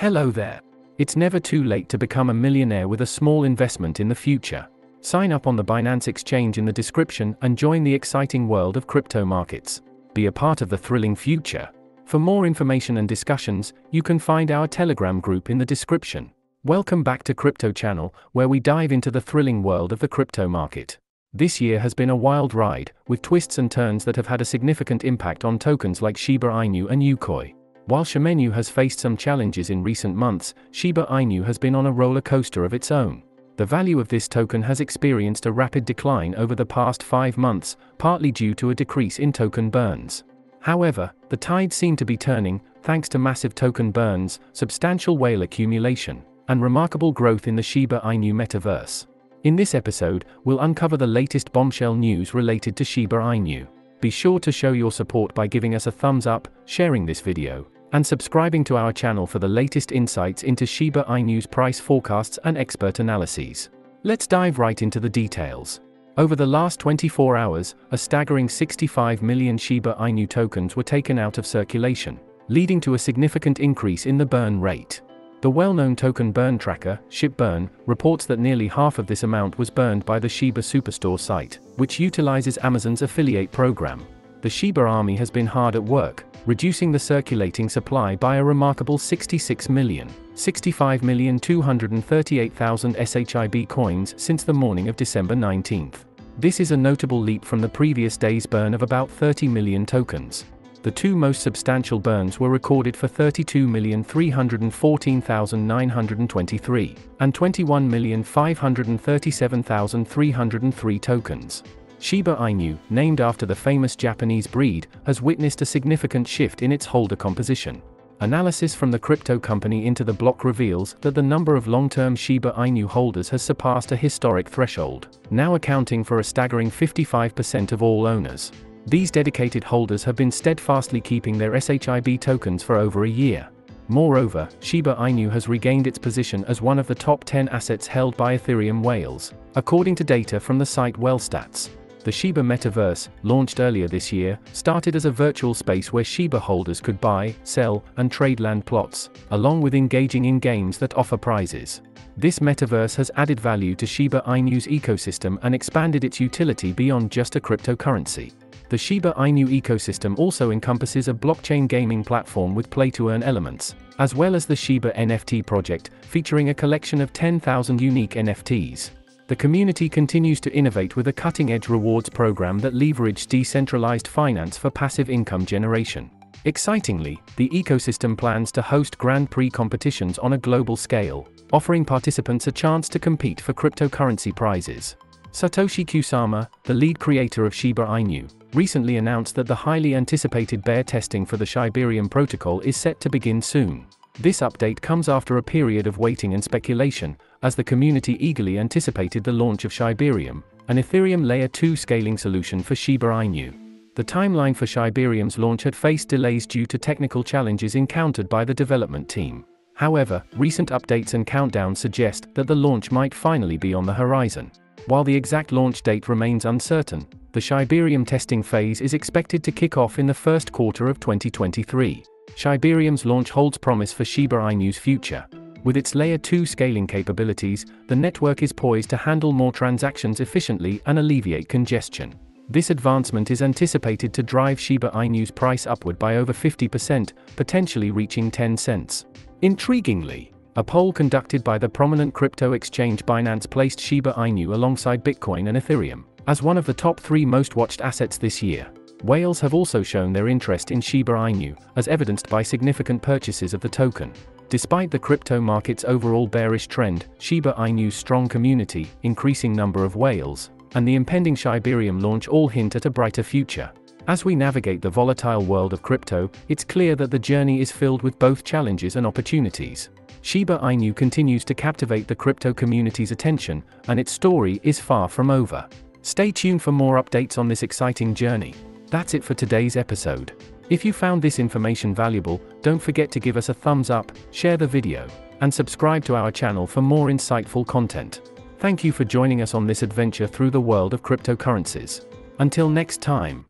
Hello there. It's never too late to become a millionaire with a small investment in the future. Sign up on the Binance Exchange in the description and join the exciting world of crypto markets. Be a part of the thrilling future. For more information and discussions, you can find our Telegram group in the description. Welcome back to Crypto Channel, where we dive into the thrilling world of the crypto market. This year has been a wild ride, with twists and turns that have had a significant impact on tokens like Shiba Inu and Ukoi. While Xiaomi has faced some challenges in recent months, Shiba Inu has been on a roller coaster of its own. The value of this token has experienced a rapid decline over the past five months, partly due to a decrease in token burns. However, the tide seemed to be turning, thanks to massive token burns, substantial whale accumulation, and remarkable growth in the Shiba Inu metaverse. In this episode, we'll uncover the latest bombshell news related to Shiba Inu. Be sure to show your support by giving us a thumbs up, sharing this video, and subscribing to our channel for the latest insights into Shiba Inu's price forecasts and expert analyses. Let's dive right into the details. Over the last 24 hours, a staggering 65 million Shiba Inu tokens were taken out of circulation, leading to a significant increase in the burn rate. The well-known token burn tracker, ShibBurn, reports that nearly half of this amount was burned by the Shiba Superstore site, which utilizes Amazon's affiliate program. The Shiba army has been hard at work, reducing the circulating supply by a remarkable 66 million, 65,238,000 SHIB coins since the morning of December 19. This is a notable leap from the previous day's burn of about 30 million tokens. The two most substantial burns were recorded for 32,314,923 and 21,537,303 tokens. Shiba Inu, named after the famous Japanese breed, has witnessed a significant shift in its holder composition. Analysis from the crypto company IntoTheBlock reveals that the number of long-term Shiba Inu holders has surpassed a historic threshold, now accounting for a staggering 55% of all owners. These dedicated holders have been steadfastly keeping their SHIB tokens for over a year. Moreover, Shiba Inu has regained its position as one of the top 10 assets held by Ethereum whales, according to data from the site WhaleStats. The Shiba Metaverse, launched earlier this year, started as a virtual space where Shiba holders could buy, sell, and trade land plots, along with engaging in games that offer prizes. This metaverse has added value to Shiba Inu's ecosystem and expanded its utility beyond just a cryptocurrency. The Shiba Inu ecosystem also encompasses a blockchain gaming platform with play-to-earn elements, as well as the Shiba NFT project, featuring a collection of 10,000 unique NFTs. The community continues to innovate with a cutting-edge rewards program that leverages decentralized finance for passive income generation. Excitingly, the ecosystem plans to host Grand Prix competitions on a global scale, offering participants a chance to compete for cryptocurrency prizes. Shytoshi Kusama, the lead creator of Shiba Inu, recently announced that the highly anticipated beta testing for the Shibarium protocol is set to begin soon. This update comes after a period of waiting and speculation, as the community eagerly anticipated the launch of Shibarium, an Ethereum Layer 2 scaling solution for Shiba Inu. The timeline for Shibarium's launch had faced delays due to technical challenges encountered by the development team. However, recent updates and countdowns suggest that the launch might finally be on the horizon. While the exact launch date remains uncertain, the Shibarium testing phase is expected to kick off in the first quarter of 2023. Shibarium's launch holds promise for Shiba Inu's future. With its Layer 2 scaling capabilities, the network is poised to handle more transactions efficiently and alleviate congestion. This advancement is anticipated to drive Shiba Inu's price upward by over 50%, potentially reaching 10 cents. Intriguingly, a poll conducted by the prominent crypto exchange Binance placed Shiba Inu alongside Bitcoin and Ethereum as one of the top three most watched assets this year. Whales have also shown their interest in Shiba Inu, as evidenced by significant purchases of the token. Despite the crypto market's overall bearish trend, Shiba Inu's strong community, increasing number of whales, and the impending Shibarium launch all hint at a brighter future. As we navigate the volatile world of crypto, it's clear that the journey is filled with both challenges and opportunities. Shiba Inu continues to captivate the crypto community's attention, and its story is far from over. Stay tuned for more updates on this exciting journey. That's it for today's episode. If you found this information valuable, don't forget to give us a thumbs up, share the video, and subscribe to our channel for more insightful content. Thank you for joining us on this adventure through the world of cryptocurrencies. Until next time.